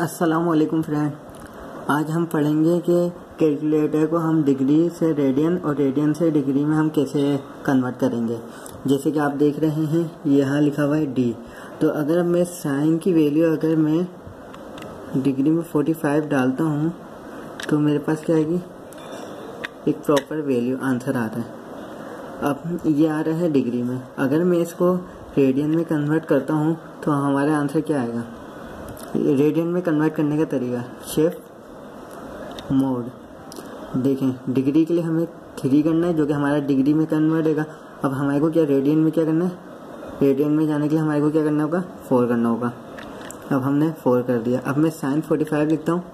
असलकुम फ्रेंड आज हम पढ़ेंगे कि कैलकुलेटर को हम डिग्री से रेडियन और रेडियन से डिग्री में हम कैसे कन्वर्ट करेंगे। जैसे कि आप देख रहे हैं, यहाँ लिखा हुआ है डी तो अगर मैं साइन की वैल्यू अगर मैं डिग्री में 45 डालता हूँ तो मेरे पास क्या आएगी? एक प्रॉपर वैल्यू आंसर आता है। अब ये आ रहा है डिग्री में। अगर मैं इसको रेडियन में कन्वर्ट करता हूँ तो हमारा आंसर क्या आएगा? रेडियन में कन्वर्ट करने का तरीका। शेफ मोड देखें डिग्री के लिए हमें थ्री करना है, जो कि हमारा डिग्री में कन्वर्ट होगा। अब हमारे को क्या रेडियन में क्या करना है? रेडियन में जाने के लिए हमारे को क्या करना होगा? फोर करना होगा। अब हमने फोर कर दिया। अब मैं साइन फोर्टी फाइव लिखता हूँ।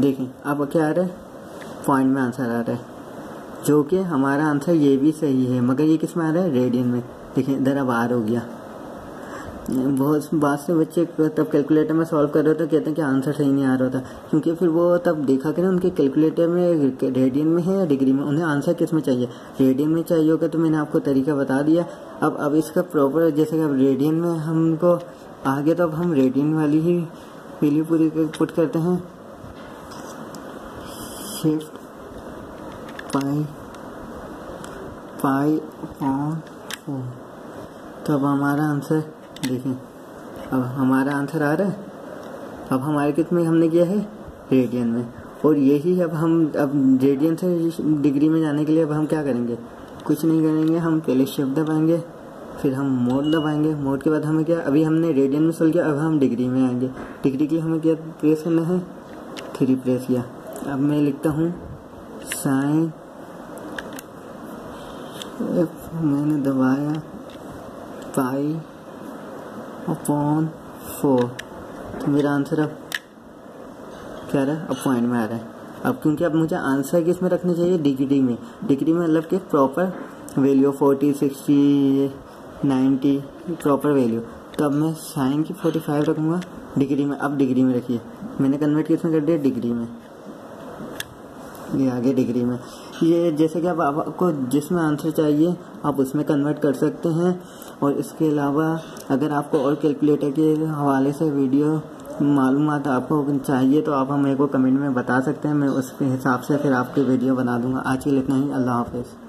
देखें, अब क्या आ रहा है? पॉइंट में आंसर आ रहा है। जो कि हमारा आंसर ये भी सही है, मगर ये किसमें आ रहा है? रेडियन में। देखें, इधर अब आर हो गया। बहुत बाद से बच्चे तब कैलकुलेटर में सॉल्व कर रहे थे कहते हैं कि आंसर सही नहीं आ रहा था क्योंकि फिर वो तब देखा कि ना उनके कैलकुलेटर में रेडियन में है या डिग्री में, उन्हें आंसर किसमें चाहिए? रेडियन में चाहिए होगा तो मैंने आपको तरीका बता दिया। अब अब इसका प्रॉपर जैसे कि अब रेडियन में हमको, आगे तो अब हम रेडियन वाली ही वैल्यू पूरी पुट करते हैं। शिफ्ट पाई पाई ऑन तो अब हमारा आंसर देखिए अब हमारा आंसर आ रहा है। अब हमारे कितने हमने किया है? रेडियन में। और यही अब हम, अब रेडियन से डिग्री में जाने के लिए अब हम क्या करेंगे? कुछ नहीं करेंगे, हम पहले शिफ्ट दबाएँगे, फिर हम मोड दबाएँगे। मोड के बाद हमें क्या, अभी हमने रेडियन में सोल्व किया, अब हम डिग्री में आएँगे। डिग्री के लिए हमें क्या प्रेस करना है? थ्री प्रेस किया अब मैं लिखता हूँ। साइन मैंने दबाया, पाई अपॉन फोर तो मेरा आंसर अब क्या रहा? है अब पॉइंट में आ रहा है। अब क्योंकि अब मुझे आंसर किसमें रखना चाहिए? डिग्री में। डिग्री में मतलब कि proper value forty sixty ninety proper value तो अब मैं साइन की फोर्टी फाइव रखूँगा। डिग्री में, अब डिग्री में रखिए। मैंने कन्वर्ट किसमें कर दिया? डिग्री में। ये आगे डिग्री में। ये जैसे कि अब आपको जिसमें आंसर चाहिए, आप उसमें कन्वर्ट कर सकते हैं। और इसके अलावा अगर आपको और कैलकुलेटर के हवाले से वीडियो मालूम आपको चाहिए तो आप हमें को कमेंट में बता सकते हैं। मैं उसके हिसाब से फिर आपकी वीडियो बना दूँगा। आज के लिए इतना ही। अल्लाह हाफिज़।